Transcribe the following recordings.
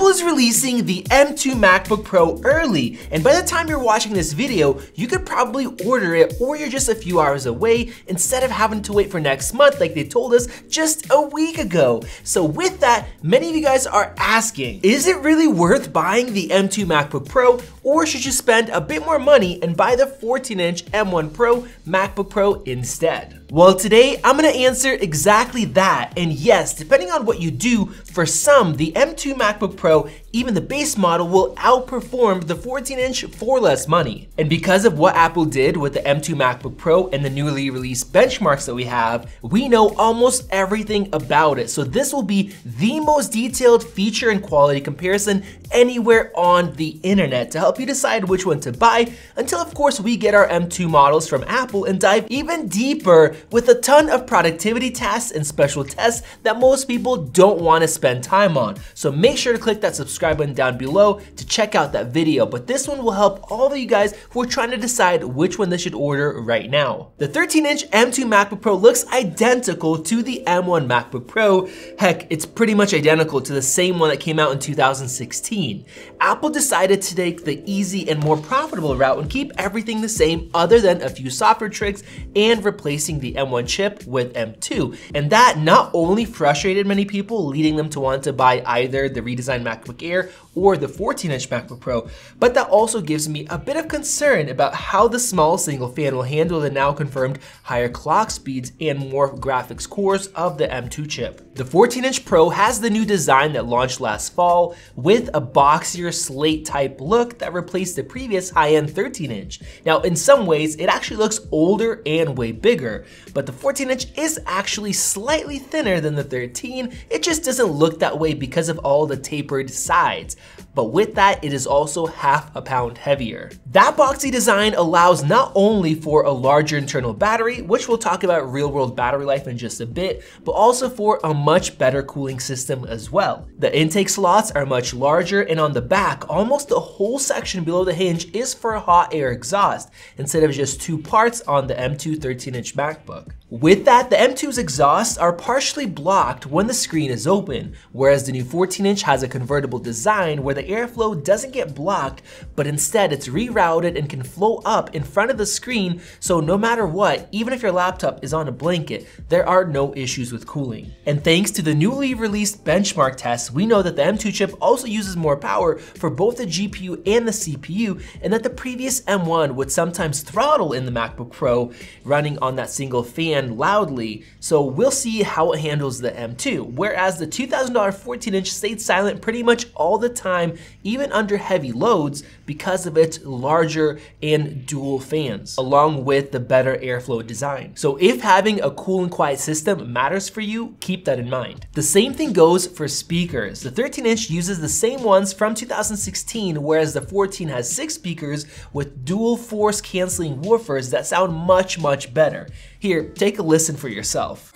Apple is releasing the M2 MacBook Pro early, and by the time you're watching this video, you could probably order it or you're just a few hours away instead of having to wait for next month like they told us just a week ago. So with that, many of you guys are asking, is it really worth buying the M2 MacBook Pro or should you spend a bit more money and buy the 14-inch M1 Pro MacBook Pro instead? Well, today I'm gonna answer exactly that. And yes, depending on what you do, for some, the M2 MacBook Pro, even the base model, will outperform the 14 inch for less money. And because of what Apple did with the M2 MacBook Pro and the newly released benchmarks that we have, we know almost everything about it. So this will be the most detailed feature and quality comparison anywhere on the internet to help you decide which one to buy until of course we get our M2 models from Apple and dive even deeper with a ton of productivity tasks and special tests that most people don't want to spend time on. So make sure to click that subscribe button down below to check out that video. But this one will help all of you guys who are trying to decide which one they should order right now. The 13-inch M2 MacBook Pro looks identical to the M1 MacBook Pro. Heck, it's pretty much identical to the same one that came out in 2016. Apple decided to take the easy and more profitable route and keep everything the same other than a few software tricks and replacing the M1 chip with M2. And that not only frustrated many people, leading them to want to buy either the redesigned MacBook Air here or the 14-inch MacBook Pro, but that also gives me a bit of concern about how the small single fan will handle the now confirmed higher clock speeds and more graphics cores of the M2 chip. The 14-inch Pro has the new design that launched last fall with a boxier slate type look that replaced the previous high-end 13-inch. Now in some ways it actually looks older and way bigger, but the 14-inch is actually slightly thinner than the 13, it just doesn't look that way because of all the tapered sides but with that, it is also half a pound heavier. That boxy design allows not only for a larger internal battery, which we'll talk about real world battery life in just a bit, but also for a much better cooling system as well. The intake slots are much larger and on the back, almost the whole section below the hinge is for a hot air exhaust instead of just two parts on the M2 13-inch MacBook. With that, the M2's exhausts are partially blocked when the screen is open, whereas the new 14-inch has a convertible design where the airflow doesn't get blocked, but instead it's rerouted and can flow up in front of the screen, so no matter what, even if your laptop is on a blanket, there are no issues with cooling. And thanks to the newly released benchmark tests, we know that the M2 chip also uses more power for both the GPU and the CPU, and that the previous M1 would sometimes throttle in the MacBook Pro running on that single fan loudly, so we'll see how it handles the M2. Whereas the $2,000 14-inch stayed silent pretty much all the time, even under heavy loads, because of its larger and dual fans, along with the better airflow design. So if having a cool and quiet system matters for you, keep that in mind. The same thing goes for speakers. The 13-inch uses the same ones from 2016, whereas the 14 has six speakers with dual force canceling woofers that sound much, much better. Here, take a listen for yourself.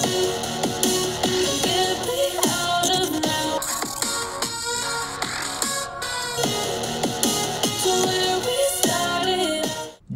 Thank you.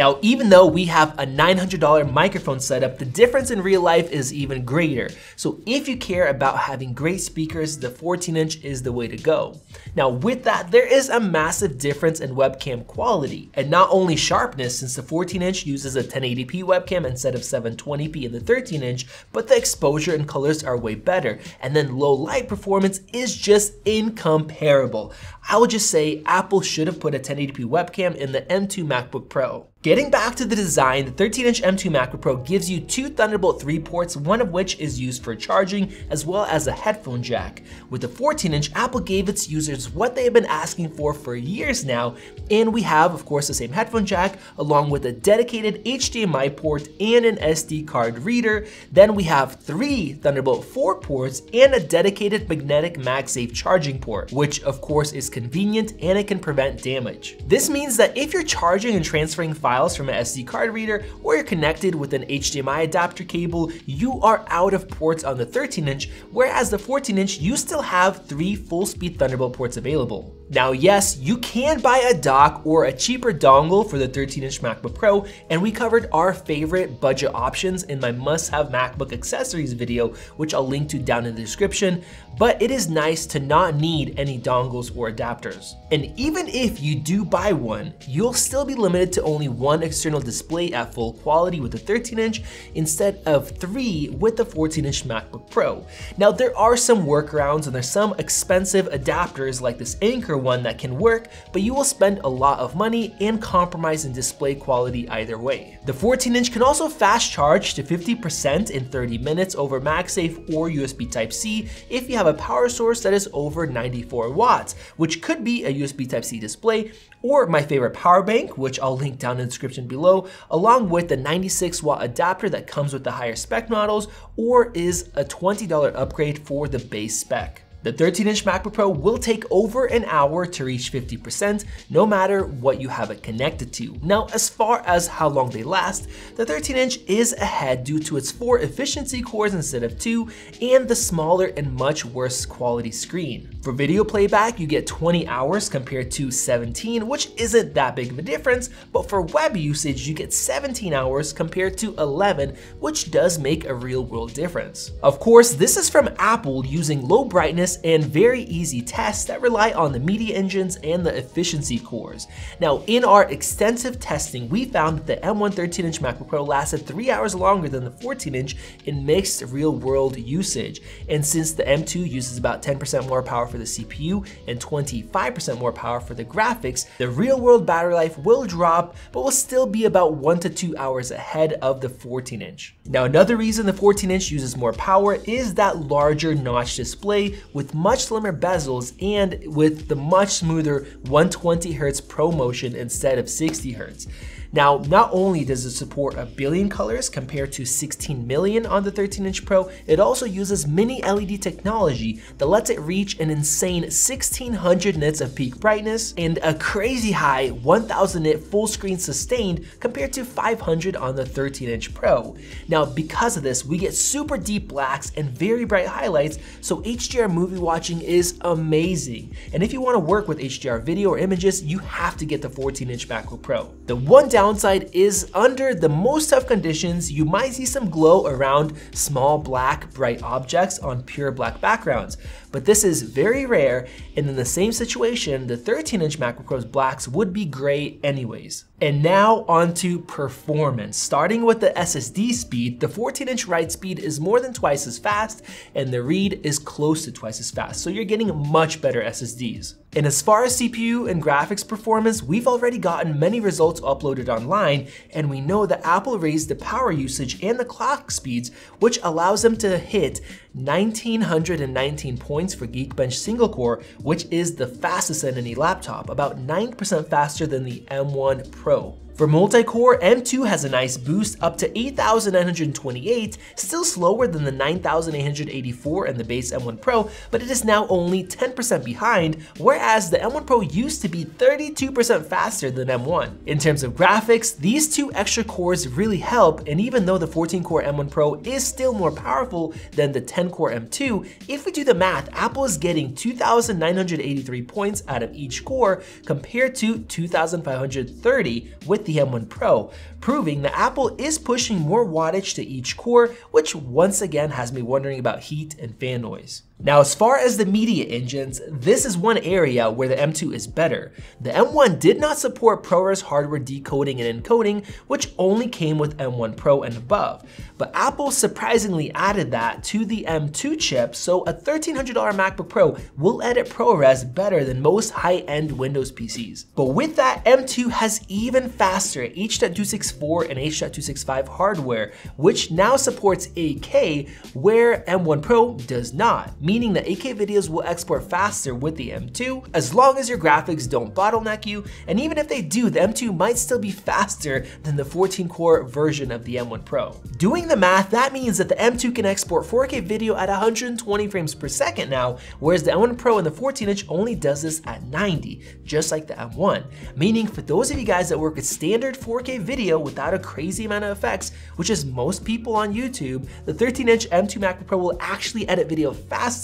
Now, even though we have a $900 microphone setup, the difference in real life is even greater. So if you care about having great speakers, the 14 inch is the way to go. Now with that, there is a massive difference in webcam quality, and not only sharpness since the 14 inch uses a 1080p webcam instead of 720p in the 13 inch, but the exposure and colors are way better, and then low light performance is just incomparable. I would just say Apple should have put a 1080p webcam in the M2 MacBook Pro. Getting back to the design, the 13-inch M2 MacBook Pro gives you two Thunderbolt 3 ports, one of which is used for charging, as well as a headphone jack. With the 14-inch, Apple gave its users what they have been asking for for years now, and we have, of course, the same headphone jack, along with a dedicated HDMI port and an SD card reader. Then we have three Thunderbolt 4 ports and a dedicated magnetic MagSafe charging port, which of course is convenient and it can prevent damage. This means that if you're charging and transferring files from an SD card reader or you're connected with an HDMI adapter cable, you are out of ports on the 13 inch, whereas the 14 inch, you still have three full speed Thunderbolt ports available. Now, yes, you can buy a dock or a cheaper dongle for the 13 inch MacBook Pro, and we covered our favorite budget options in my must have MacBook accessories video, which I'll link to down in the description, but it is nice to not need any dongles or adapters. And even if you do buy one, you'll still be limited to only one external display at full quality with the 13 inch instead of three with the 14 inch MacBook Pro. Now, there are some workarounds and there's some expensive adapters like this Anker one that can work, but you will spend a lot of money and compromise in display quality either way. The 14 inch can also fast charge to 50% in 30 minutes over MagSafe or USB Type-C if you have a power source that is over 94 watts, which could be a USB Type-C display or my favorite power bank, which I'll link down in the description below, along with the 96 watt adapter that comes with the higher spec models, or is a $20 upgrade for the base spec. The 13-inch MacBook Pro will take over an hour to reach 50%, no matter what you have it connected to. Now, as far as how long they last, the 13-inch is ahead due to its four efficiency cores instead of two, and the smaller and much worse quality screen. For video playback, you get 20 hours compared to 17, which isn't that big of a difference, but for web usage, you get 17 hours compared to 11, which does make a real world difference. Of course, this is from Apple using low brightness and very easy tests that rely on the media engines and the efficiency cores. Now, in our extensive testing, we found that the M1 13-inch MacBook Pro lasted three hours longer than the 14-inch in mixed real-world usage. And since the M2 uses about 10% more power for the CPU and 25% more power for the graphics, the real-world battery life will drop, but will still be about one to two hours ahead of the 14-inch. Now, another reason the 14-inch uses more power is that larger notch display with much slimmer bezels and with the much smoother 120Hz ProMotion instead of 60Hz. Now, not only does it support a billion colors compared to 16 million on the 13 inch Pro, it also uses mini LED technology that lets it reach an insane 1600 nits of peak brightness and a crazy high 1000 nit full screen sustained compared to 500 on the 13 inch Pro. Now, because of this, we get super deep blacks and very bright highlights, so HDR movie watching is amazing. And if you want to work with HDR video or images, you have to get the 14 inch MacBook Pro. The one downside is under the most tough conditions, you might see some glow around small black bright objects on pure black backgrounds but this is very rare, and in the same situation, the 13-inch MacBook Pro's blacks would be gray anyways. And now onto performance. Starting with the SSD speed, the 14-inch write speed is more than twice as fast, and the read is close to twice as fast, so you're getting much better SSDs. And as far as CPU and graphics performance, we've already gotten many results uploaded online, and we know that Apple raised the power usage and the clock speeds, which allows them to hit 1919 points for Geekbench single core, which is the fastest in any laptop, about 9% faster than the M1 Pro. Pro. For multi-core, M2 has a nice boost up to 8,928, still slower than the 9,884 and the base M1 Pro, but it is now only 10% behind, whereas the M1 Pro used to be 32% faster than M1. In terms of graphics, these two extra cores really help, and even though the 14-core M1 Pro is still more powerful than the 10-core M2, if we do the math, Apple is getting 2,983 points out of each core compared to 2,530 with the the M1 Pro, proving that Apple is pushing more wattage to each core, which once again has me wondering about heat and fan noise. Now, as far as the media engines, this is one area where the M2 is better. The M1 did not support ProRes hardware decoding and encoding, which only came with M1 Pro and above. But Apple surprisingly added that to the M2 chip, so a $1,300 MacBook Pro will edit ProRes better than most high-end Windows PCs. But with that, M2 has even faster H.264 and H.265 hardware, which now supports 8K, where M1 Pro does not meaning that 8K videos will export faster with the M2 as long as your graphics don't bottleneck you, and even if they do, the M2 might still be faster than the 14 core version of the M1 Pro. Doing the math, that means that the M2 can export 4K video at 120 frames per second now, whereas the M1 Pro and the 14 inch only does this at 90, just like the M1. Meaning for those of you guys that work with standard 4K video without a crazy amount of effects, which is most people on YouTube, the 13 inch M2 MacBook Pro will actually edit video faster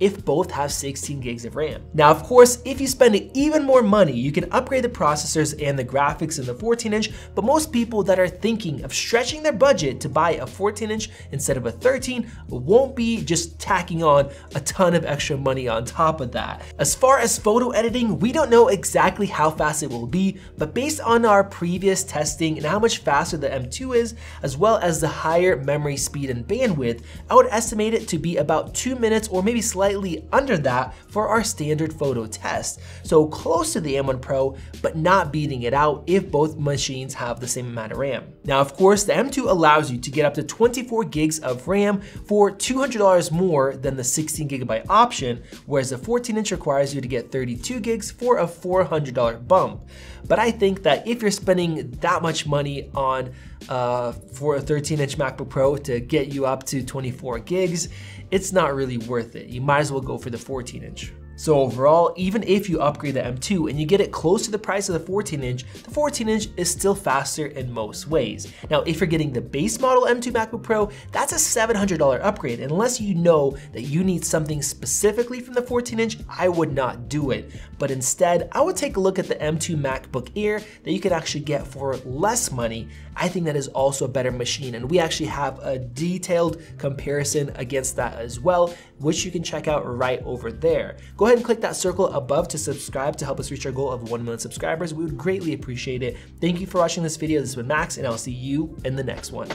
if both have 16 gigs of RAM. Now, of course, if you spend even more money, you can upgrade the processors and the graphics in the 14 inch, but most people that are thinking of stretching their budget to buy a 14 inch instead of a 13 won't be just tacking on a ton of extra money on top of that. As far as photo editing, we don't know exactly how fast it will be, but based on our previous testing and how much faster the M2 is, as well as the higher memory speed and bandwidth, I would estimate it to be about two minutes or maybe slightly under that for our standard photo test. So close to the M1 Pro, but not beating it out if both machines have the same amount of RAM. Now, of course, the M2 allows you to get up to 24 gigs of RAM for $200 more than the 16 gigabyte option, whereas the 14 inch requires you to get 32 gigs for a $400 bump. But I think that if you're spending that much money on uh, for a 13 inch MacBook Pro to get you up to 24 gigs, it's not really worth it. You might as well go for the 14 inch. So overall, even if you upgrade the M2 and you get it close to the price of the 14 inch, the 14 inch is still faster in most ways. Now, if you're getting the base model M2 MacBook Pro, that's a $700 upgrade. Unless you know that you need something specifically from the 14 inch, I would not do it. But instead, I would take a look at the M2 MacBook Air that you can actually get for less money. I think that is also a better machine. And we actually have a detailed comparison against that as well, which you can check out right over there. Go ahead and click that circle above to subscribe to help us reach our goal of 1 million subscribers. We would greatly appreciate it. Thank you for watching this video. This has been Max, and I'll see you in the next one.